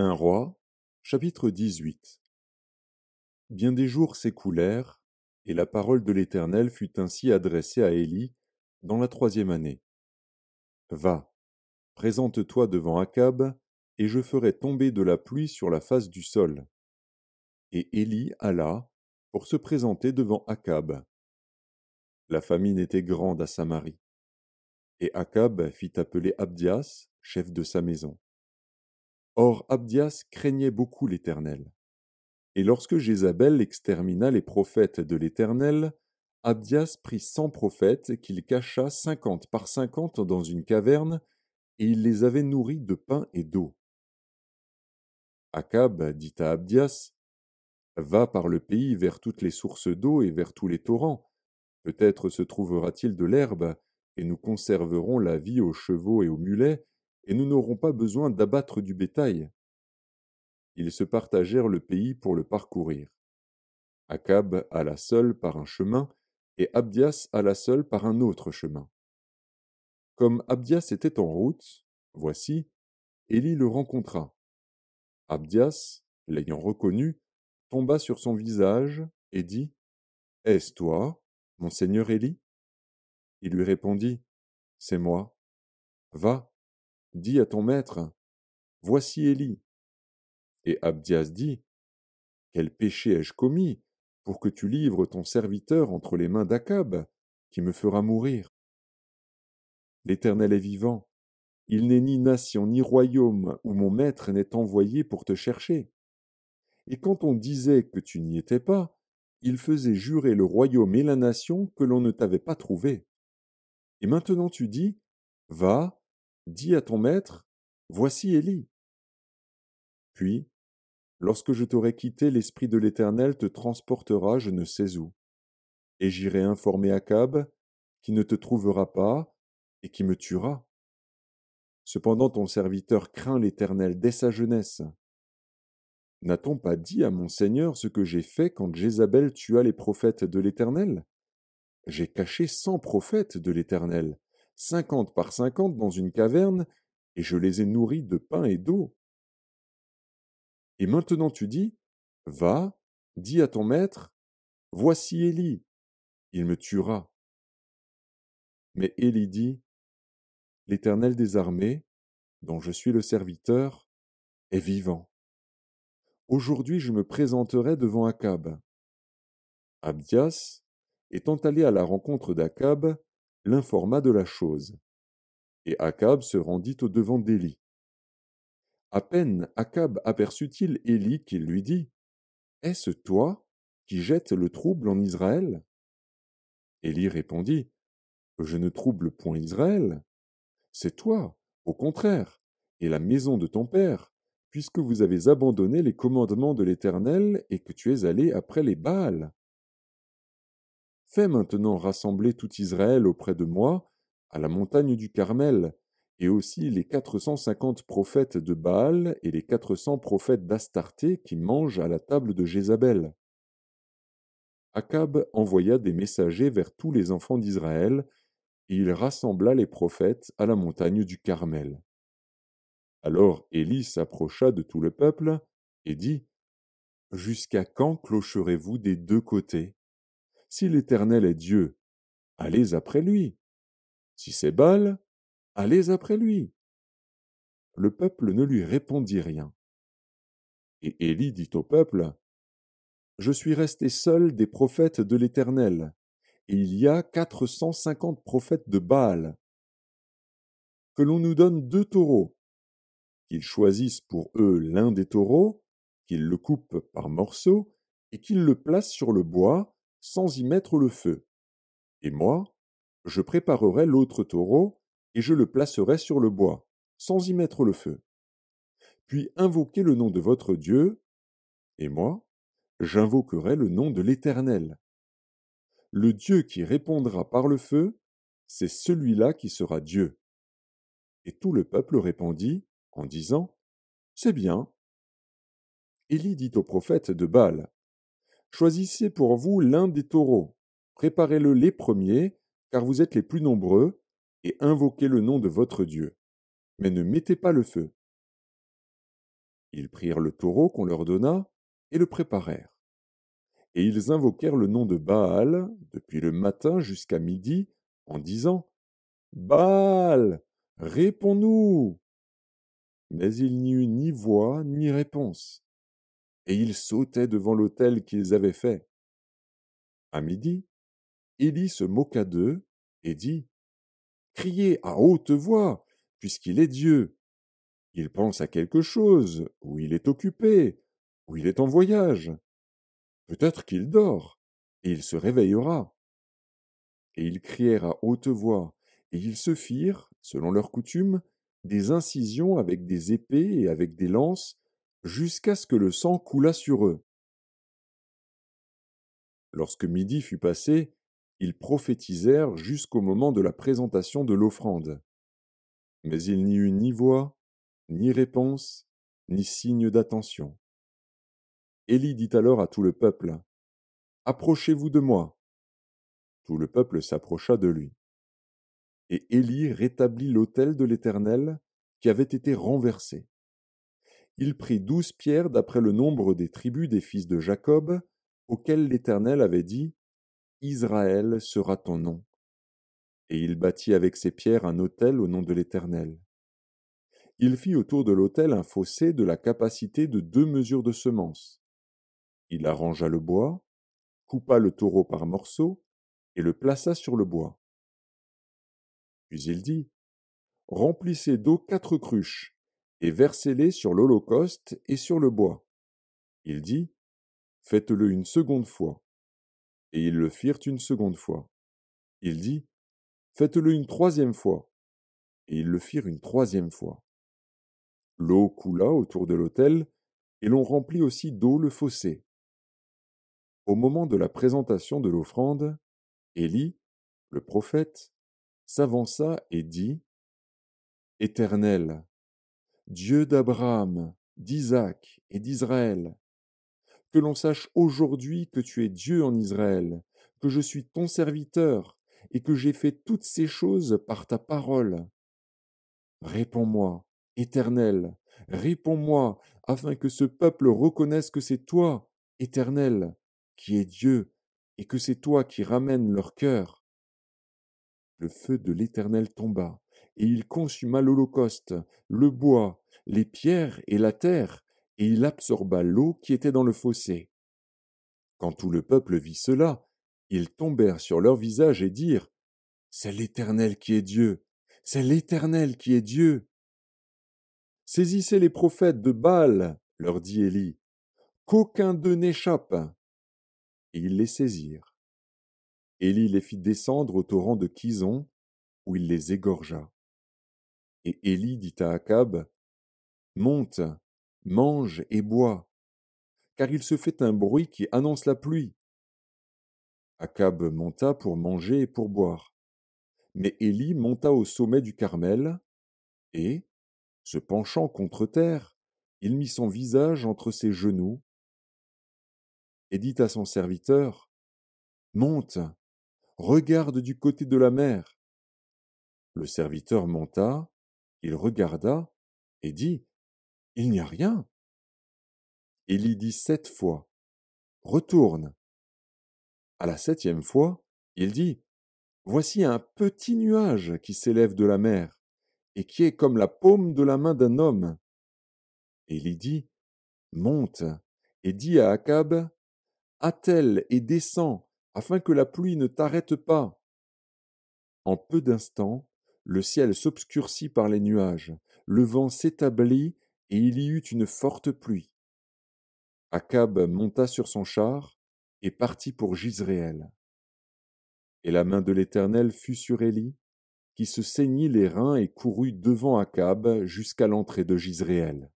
Un roi, chapitre 18 Bien des jours s'écoulèrent, et la parole de l'Éternel fut ainsi adressée à Élie dans la troisième année. Va, présente-toi devant Akab, et je ferai tomber de la pluie sur la face du sol. Et Élie alla pour se présenter devant Akab. La famine était grande à Samarie. Et Akab fit appeler Abdias, chef de sa maison. Or Abdias craignait beaucoup l'Éternel. Et lorsque Jézabel extermina les prophètes de l'Éternel, Abdias prit cent prophètes qu'il cacha cinquante par cinquante dans une caverne, et il les avait nourris de pain et d'eau. Akab dit à Abdias, Va par le pays vers toutes les sources d'eau et vers tous les torrents. Peut-être se trouvera-t-il de l'herbe, et nous conserverons la vie aux chevaux et aux mulets, et nous n'aurons pas besoin d'abattre du bétail. Ils se partagèrent le pays pour le parcourir. Akab alla seul par un chemin, et Abdias alla seul par un autre chemin. Comme Abdias était en route, voici, Élie le rencontra. Abdias, l'ayant reconnu, tomba sur son visage et dit Est-ce toi, mon seigneur Élie? Il lui répondit C'est moi. Va, Dis à ton maître, Voici Élie. Et Abdias dit, Quel péché ai-je commis pour que tu livres ton serviteur entre les mains d'Akab, qui me fera mourir? L'Éternel est vivant. Il n'est ni nation ni royaume où mon maître n'est envoyé pour te chercher. Et quand on disait que tu n'y étais pas, il faisait jurer le royaume et la nation que l'on ne t'avait pas trouvé. Et maintenant tu dis, Va, Dis à ton maître, Voici Élie. Puis, lorsque je t'aurai quitté, l'Esprit de l'Éternel te transportera je ne sais où. Et j'irai informer Akab, qui ne te trouvera pas, et qui me tuera. Cependant ton serviteur craint l'Éternel dès sa jeunesse. N'a-t-on pas dit à mon Seigneur ce que j'ai fait quand Jézabel tua les prophètes de l'Éternel? J'ai caché cent prophètes de l'Éternel, cinquante par cinquante dans une caverne, et je les ai nourris de pain et d'eau. Et maintenant tu dis, Va, dis à ton maître, Voici Élie, il me tuera. Mais Élie dit, L'Éternel des armées, dont je suis le serviteur, est vivant. Aujourd'hui je me présenterai devant Akab. Abdias, étant allé à la rencontre d'Akab, l'informa de la chose. Et Akab se rendit au devant d'Élie. À peine Akab aperçut-il Élie qu'il lui dit Est-ce toi qui jettes le trouble en Israël? Élie répondit Je ne trouble point Israël. C'est toi, au contraire, et la maison de ton père, puisque vous avez abandonné les commandements de l'Éternel et que tu es allé après les Baals. Fais maintenant rassembler tout Israël auprès de moi, à la montagne du Carmel, et aussi les quatre cent cinquante prophètes de Baal et les quatre cents prophètes d'Astarté qui mangent à la table de Jézabel. Akab envoya des messagers vers tous les enfants d'Israël, et il rassembla les prophètes à la montagne du Carmel. Alors Élie s'approcha de tout le peuple et dit Jusqu'à quand clocherez-vous des deux côtés? Si l'Éternel est Dieu, allez après lui. Si c'est Baal, allez après lui. Le peuple ne lui répondit rien. Et Élie dit au peuple, Je suis resté seul des prophètes de l'Éternel, et il y a quatre cent cinquante prophètes de Baal. Que l'on nous donne deux taureaux, qu'ils choisissent pour eux l'un des taureaux, qu'ils le coupent par morceaux, et qu'ils le placent sur le bois, sans y mettre le feu. Et moi, je préparerai l'autre taureau, et je le placerai sur le bois, sans y mettre le feu. Puis invoquez le nom de votre Dieu, et moi, j'invoquerai le nom de l'Éternel. Le Dieu qui répondra par le feu, c'est celui-là qui sera Dieu. Et tout le peuple répondit en disant C'est bien. Élie dit au prophète de Baal Choisissez pour vous l'un des taureaux, préparez-le les premiers, car vous êtes les plus nombreux, et invoquez le nom de votre Dieu. Mais ne mettez pas le feu. Ils prirent le taureau qu'on leur donna et le préparèrent. Et ils invoquèrent le nom de Baal depuis le matin jusqu'à midi en disant Baal, réponds-nous. Mais il n'y eut ni voix ni réponse, et ils sautaient devant l'autel qu'ils avaient fait. À midi, Élie se moqua d'eux et dit Criez à haute voix, puisqu'il est Dieu. Il pense à quelque chose, ou il est occupé, ou il est en voyage. Peut-être qu'il dort, et il se réveillera. Et ils crièrent à haute voix, et ils se firent, selon leur coutume, des incisions avec des épées et avec des lances, jusqu'à ce que le sang coulât sur eux. Lorsque midi fut passé, ils prophétisèrent jusqu'au moment de la présentation de l'offrande. Mais il n'y eut ni voix, ni réponse, ni signe d'attention. Élie dit alors à tout le peuple, Approchez-vous de moi. Tout le peuple s'approcha de lui. Et Élie rétablit l'autel de l'Éternel qui avait été renversé. Il prit douze pierres d'après le nombre des tribus des fils de Jacob, auxquelles l'Éternel avait dit, Israël sera ton nom. Et il bâtit avec ces pierres un autel au nom de l'Éternel. Il fit autour de l'autel un fossé de la capacité de deux mesures de semences. Il arrangea le bois, coupa le taureau par morceaux, et le plaça sur le bois. Puis il dit, Remplissez d'eau quatre cruches, et versez-les sur l'holocauste et sur le bois. Il dit, Faites-le une seconde fois. Et ils le firent une seconde fois. Il dit, Faites-le une troisième fois. Et ils le firent une troisième fois. L'eau coula autour de l'autel, et l'on remplit aussi d'eau le fossé. Au moment de la présentation de l'offrande, Élie, le prophète, s'avança et dit Éternel, Dieu d'Abraham, d'Isaac et d'Israël, que l'on sache aujourd'hui que tu es Dieu en Israël, que je suis ton serviteur, et que j'ai fait toutes ces choses par ta parole. Réponds-moi, Éternel, réponds-moi, afin que ce peuple reconnaisse que c'est toi, Éternel, qui es Dieu, et que c'est toi qui ramènes leur cœur. Le feu de l'Éternel tomba, et il consuma l'holocauste, le bois, les pierres et la terre, et il absorba l'eau qui était dans le fossé. Quand tout le peuple vit cela, ils tombèrent sur leur visage et dirent C'est l'Éternel qui est Dieu, c'est l'Éternel qui est Dieu. Saisissez les prophètes de Baal, leur dit Élie, qu'aucun d'eux n'échappe. Et ils les saisirent. Élie les fit descendre au torrent de Kison, où il les égorgea. Et Élie dit à Akab, Monte, mange et bois, car il se fait un bruit qui annonce la pluie. Akab monta pour manger et pour boire. Mais Élie monta au sommet du Carmel, et, se penchant contre terre, il mit son visage entre ses genoux, et dit à son serviteur, Monte, regarde du côté de la mer. Le serviteur monta, il regarda, et dit, Il n'y a rien. Il y dit sept fois, Retourne. À la septième fois, il dit, Voici un petit nuage qui s'élève de la mer, et qui est comme la paume de la main d'un homme. Et il dit, Monte, et dis à Akab, Attelle et descends, afin que la pluie ne t'arrête pas. En peu d'instants, le ciel s'obscurcit par les nuages, le vent s'établit, et il y eut une forte pluie. Akab monta sur son char et partit pour Gisréel. Et la main de l'Éternel fut sur Élie, qui se saignit les reins et courut devant Akab jusqu'à l'entrée de Gisréel.